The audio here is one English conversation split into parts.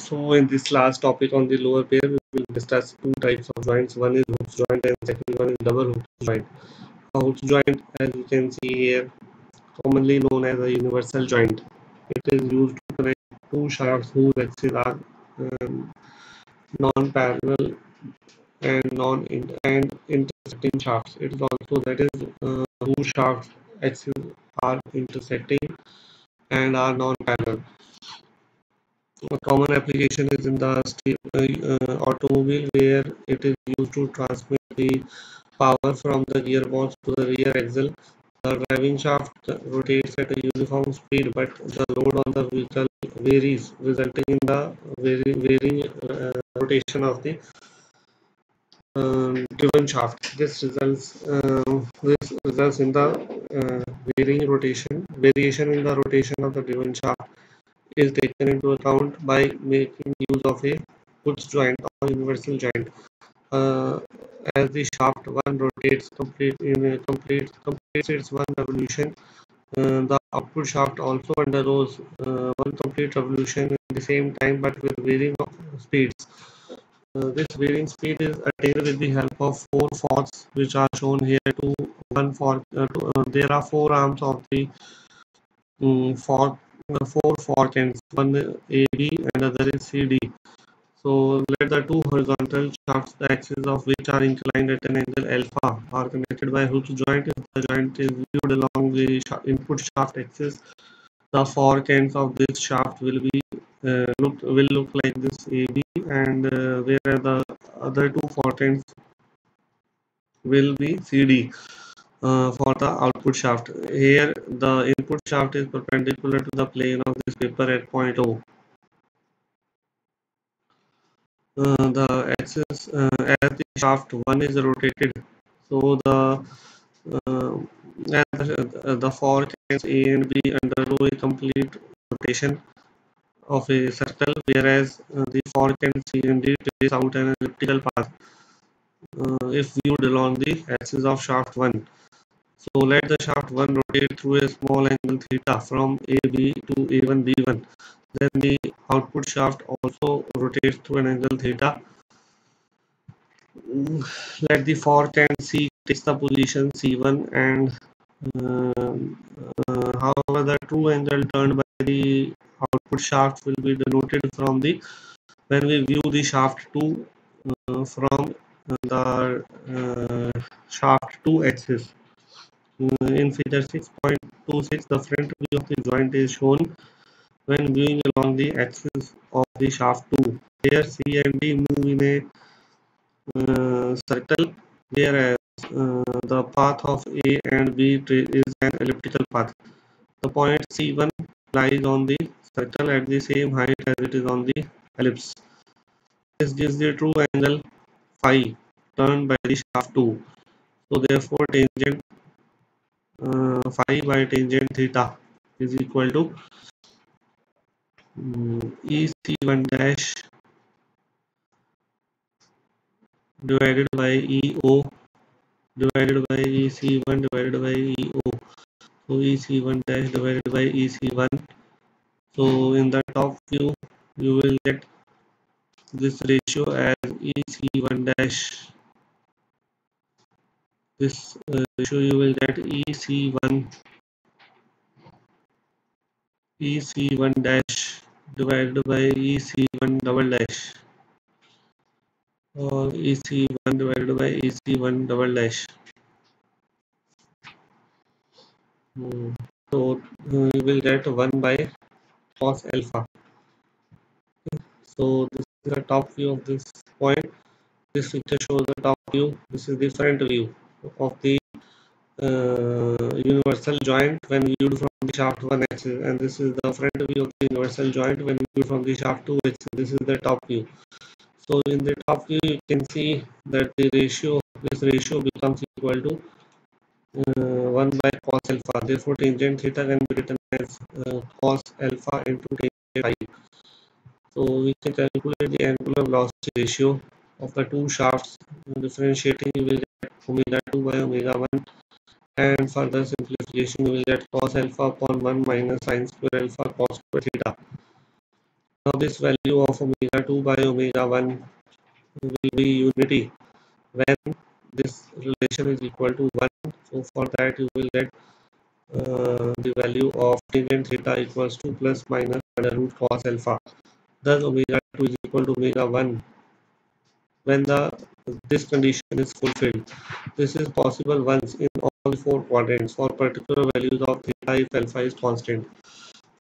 So in this last topic on the lower pair, we will discuss two types of joints. One is Hooke's joint and second one is double Hooke's joint. A Hooke's joint, as you can see here, commonly known as a universal joint. It is used to connect two shafts whose axes are um, non-parallel and non and intersecting shafts. It is also that is uh, whose shafts axes are intersecting and are non-parallel. A common application is in the uh, automobile where it is used to transmit the power from the gearbox to the rear axle. The driving shaft rotates at a uniform speed, but the load on the vehicle varies, resulting in the varying uh, rotation of the um, driven shaft. This results uh, this results in the uh, varying rotation variation in the rotation of the driven shaft is taken into account by making use of a Hooke's joint or universal joint. Uh, as the shaft one rotates complete in a complete completes its one revolution, uh, the output shaft also undergoes uh, one complete revolution at the same time but with varying speeds. Uh, this varying speed is attained with the help of four forks which are shown here to one fork uh, to, there are four arms of the um, fork four fork one AB and other is CD. So let the two horizontal shafts, the axes of which are inclined at an angle alpha, are connected by Hooke's joint. If the joint is viewed along the input shaft axis, the fork ends of this shaft will be uh, look will look like this AB, and uh, whereas the other two fork ends will be CD uh, for the output shaft. Here the input shaft is perpendicular to the plane of this paper at point O. Uh, the axis uh, as the shaft 1 is rotated so the uh, the, the fork ends A and B undergo a complete rotation of a circle whereas uh, the fork ends C and D trace out an elliptical path uh, if viewed along the axis of shaft 1 so let the shaft 1 rotate through a small angle theta from AB to A1 B1. Then the output shaft also rotates through an angle theta. Let the fork end C takes the position C1 and uh, uh, however the true angle turned by the output shaft will be denoted from the when we view the shaft 2 uh, from the uh, shaft 2 axis in figure 6.26 the front view of the joint is shown when viewing along the axis of the shaft 2 here c and d move in a uh, circle whereas uh, the path of a and b is an elliptical path. The point c1 lies on the circle at the same height as it is on the ellipse. This gives the true angle phi turned by the shaft 2 so therefore tangent phi by tangent theta is equal to um, EC1 dash divided by EO divided by EC1 divided by EO. So EC1 dash divided by EC1. So in the top view, you will get this ratio as EC1 dash this uh, ratio you will get EC1 EC1 dash divided by EC1 double dash or EC1 divided by EC1 double dash. Hmm. So uh, you will get 1 by cos alpha. So this is the top view of this point. This picture shows the top view. This is the front view of the uh, universal joint when viewed from the shaft 1 axis and this is the front view of the universal joint when viewed from the shaft 2 axis this is the top view. So in the top view you can see that the ratio this ratio becomes equal to uh, 1 by cos alpha. Therefore tangent theta can be written as uh, cos alpha into tangent phi so we can calculate the angular velocity ratio of the two shafts. Differentiating get omega 2 by omega 1 and further simplification you will get cos alpha upon 1 minus sine square alpha cos square theta Now this value of omega 2 by omega 1 will be unity when this relation is equal to 1. So for that you will get uh, the value of tangent theta equals to plus minus under root cos alpha. Thus omega 2 is equal to omega 1 when the this condition is fulfilled. This is possible once in all four quadrants for particular values of theta if alpha is constant.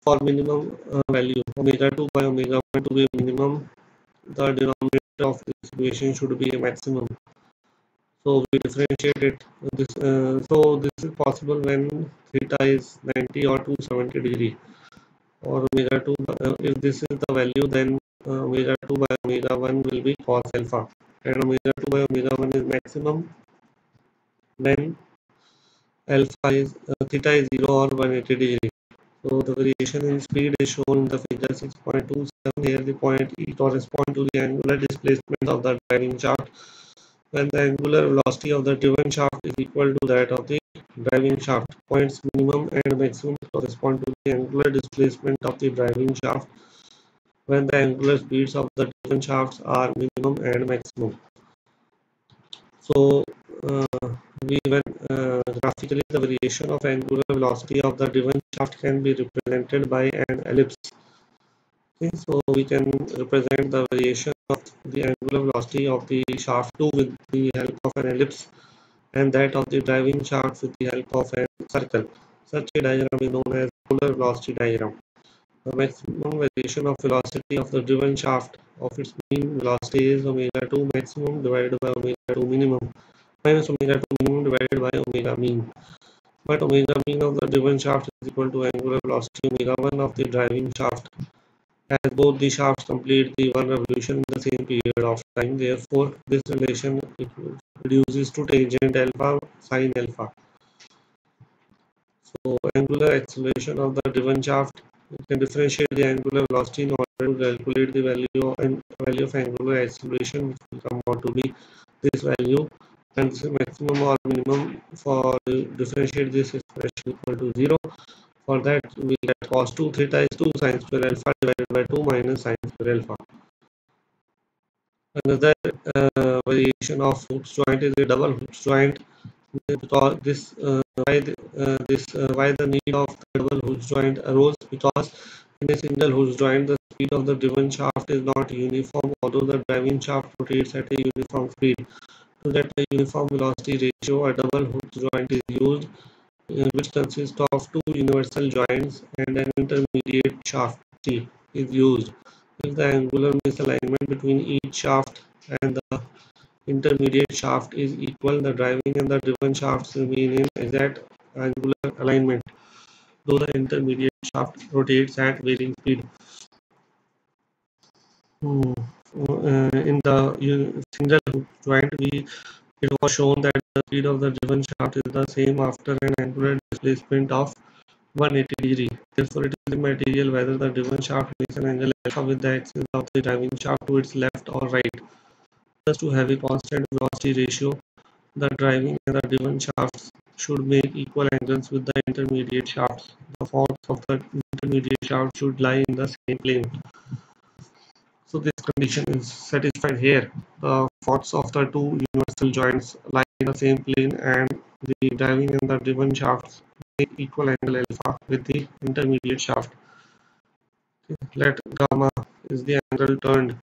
For minimum uh, value omega 2 by omega 1 to be minimum, the denominator of this equation should be a maximum. So we differentiate it. This uh, so this is possible when theta is 90 or 270 degree or omega 2 uh, if this is the value then omega 2 by omega 1 will be cos alpha. And omega 2 by omega 1 is maximum. Then alpha is uh, theta is 0 or 180 degree. So the variation in speed is shown in the figure 6.27 here the point e corresponds to the angular displacement of the driving shaft. When the angular velocity of the driven shaft is equal to that of the driving shaft points minimum and maximum correspond to the angular displacement of the driving shaft when the angular speeds of the different shafts are minimum and maximum. So uh, we when uh, graphically the variation of angular velocity of the driven shaft can be represented by an ellipse. Okay, so we can represent the variation of the angular velocity of the shaft 2 with the help of an ellipse and that of the driving shaft with the help of a circle. Such a diagram is known as polar velocity diagram. The maximum variation of velocity of the driven shaft of its mean velocity is omega 2 maximum divided by omega 2 minimum minus omega 2 minimum divided by omega mean. But omega mean of the driven shaft is equal to angular velocity omega 1 of the driving shaft as both the shafts complete the one revolution in the same period of time. Therefore, this relation reduces to tangent alpha sine alpha. So, angular acceleration of the driven shaft you can differentiate the angular velocity in order to calculate the value of, and value of angular acceleration which will come out to be this value. And maximum or minimum for differentiate this expression equal to 0 for that we get cos 2 theta is 2 sine square alpha divided by 2 minus sine square alpha. Another uh, variation of Hooke's joint is a double Hooke's joint. This uh, why the, uh, this uh, why the need of the double Hooke's joint arose because in a single Hooke's joint the speed of the driven shaft is not uniform although the driving shaft rotates at a uniform speed. To get a uniform velocity ratio a double Hooke's joint is used uh, which consists of two universal joints and an intermediate shaft T is used. If the angular misalignment between each shaft and the intermediate shaft is equal, the driving and the driven shafts remain in exact angular alignment, though the intermediate shaft rotates at varying speed. Hmm. Uh, in the single joint, we it was shown that the speed of the driven shaft is the same after an angular displacement of 180 degree. Therefore, it is immaterial whether the driven shaft makes an angle alpha with the axis of the driving shaft to its left or right to have a constant velocity ratio, the driving and the driven shafts should make equal angles with the intermediate shafts. The forks of the intermediate shaft should lie in the same plane. So this condition is satisfied here. The forks of the two universal joints lie in the same plane and the driving and the driven shafts make equal angle alpha with the intermediate shaft. Let gamma is the angle turned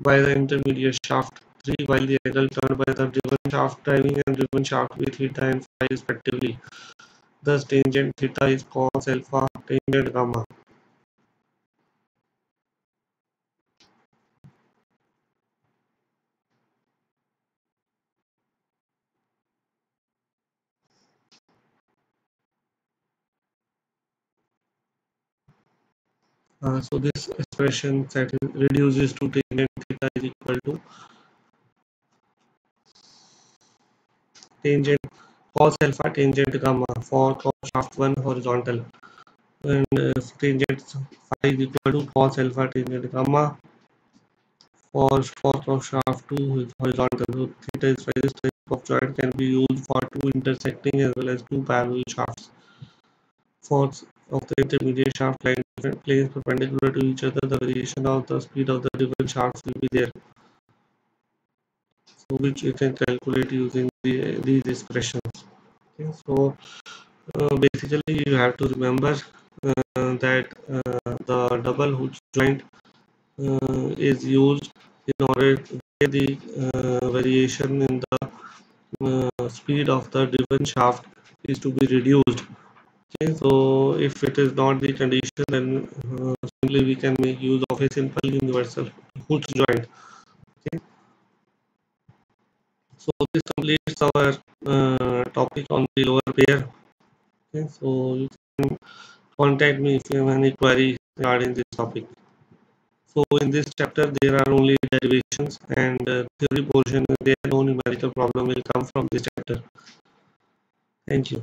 by the intermediate shaft 3 while the angle turned by the driven shaft driving and driven shaft with theta and phi respectively. Thus tangent theta is cos alpha tangent gamma. Uh, so this expression reduces to tangent theta is equal to tangent cos alpha tangent gamma for cos shaft 1 horizontal. And uh, tangent phi is equal to cos alpha tangent gamma for for cos shaft 2 horizontal. So theta is this type of joint can be used for two intersecting as well as two parallel shafts. For of the intermediate shaft different planes perpendicular to each other, the variation of the speed of the different shafts will be there. So which you can calculate using the, these expressions. Okay, so uh, basically you have to remember uh, that uh, the double Hooke joint uh, is used in order to get the uh, variation in the uh, speed of the driven shaft is to be reduced okay so if it is not the condition then uh, simply we can make use of a simple universal Hooke's joint. Okay. So this completes our uh, topic on the lower pair. Okay so you can contact me if you have any query regarding this topic. So in this chapter there are only derivations and uh, theory portion there no numerical problem will come from this chapter. Thank you